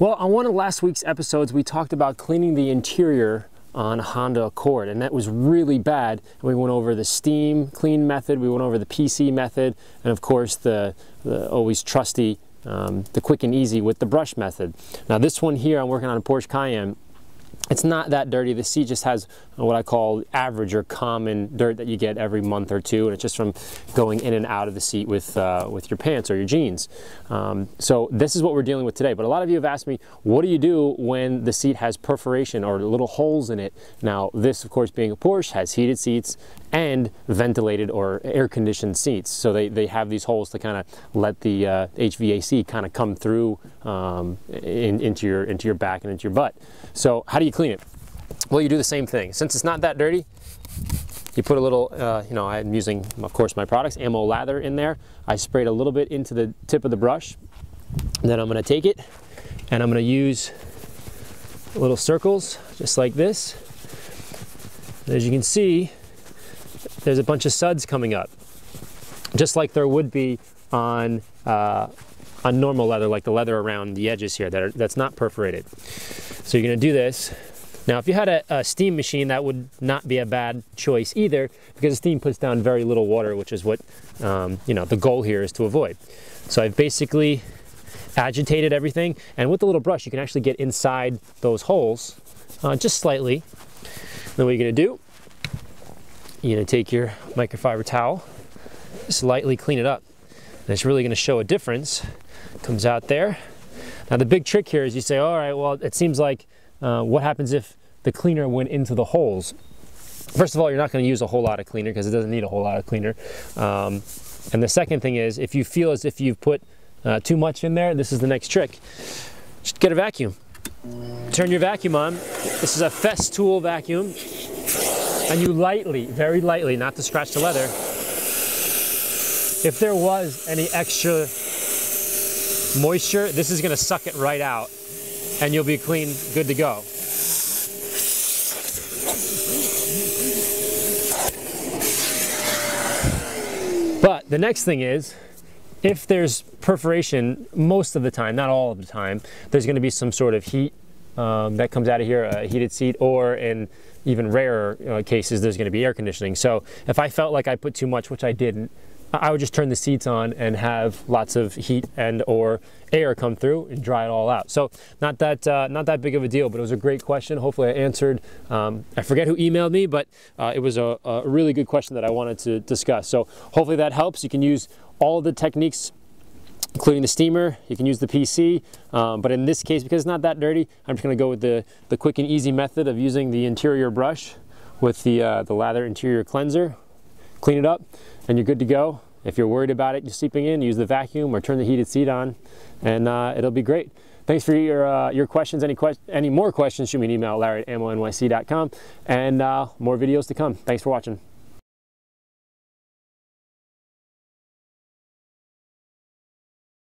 Well, on one of last week's episodes, we talked about cleaning the interior on a Honda Accord, and that was really bad. We went over the steam clean method, we went over the PC method, and of course the, the always trusty, um, the quick and easy with the brush method. Now this one here, I'm working on a Porsche Cayenne, it's not that dirty. The seat just has what I call average or common dirt that you get every month or two, and it's just from going in and out of the seat with uh, with your pants or your jeans. Um, so this is what we're dealing with today. But a lot of you have asked me, what do you do when the seat has perforation or little holes in it? Now, this, of course, being a Porsche, has heated seats and ventilated or air-conditioned seats. So they, they have these holes to kind of let the uh, HVAC kind of come through um, in, into your into your back and into your butt. So how do you clean it? Well, you do the same thing. Since it's not that dirty, you put a little, uh, you know, I'm using, of course, my products, Ammo Lather in there. I sprayed a little bit into the tip of the brush. Then I'm gonna take it and I'm gonna use little circles, just like this. As you can see, there's a bunch of suds coming up, just like there would be on uh, on normal leather, like the leather around the edges here that are, that's not perforated. So you're gonna do this. Now, if you had a, a, steam machine, that would not be a bad choice either, because steam puts down very little water, which is what um, you know the goal here is to avoid. So I've basically agitated everything, and with the little brush, you can actually get inside those holes uh, just slightly. Then what you're gonna do, you're gonna take your microfiber towel, just lightly clean it up. And it's really gonna show a difference comes out there. Now the big trick here is you say, all right, well, it seems like uh, what happens if the cleaner went into the holes? First of all, you're not going to use a whole lot of cleaner because it doesn't need a whole lot of cleaner. Um, and the second thing is, if you feel as if you've put uh, too much in there, this is the next trick. Just get a vacuum. Turn your vacuum on. This is a Festool vacuum. And you lightly, very lightly, not to scratch the leather, if there was any extra moisture, this is gonna suck it right out and you'll be clean, good to go. But the next thing is, if there's perforation, most of the time, not all of the time, there's gonna be some sort of heat um, that comes out of here, a heated seat, or in even rarer uh, cases, there's gonna be air conditioning. So if I felt like I put too much, which I didn't, I would just turn the seats on and have lots of heat and or air come through and dry it all out. So not that uh, not that big of a deal, but it was a great question. Hopefully I answered. Um, I forget who emailed me, but uh, it was a, a, really good question that I wanted to discuss. So hopefully that helps. You can use all the techniques including the steamer. You can use the PC, um, but in this case, because it's not that dirty, I'm just gonna go with the, the quick and easy method of using the interior brush with the, uh, the lather interior cleanser. Clean it up and you're good to go. If you're worried about it, just sleeping in, use the vacuum or turn the heated seat on and uh, it'll be great. Thanks for your, uh, your questions. Any, que any more questions, shoot me an email, larry at ammonyc.com and uh, more videos to come. Thanks for watching.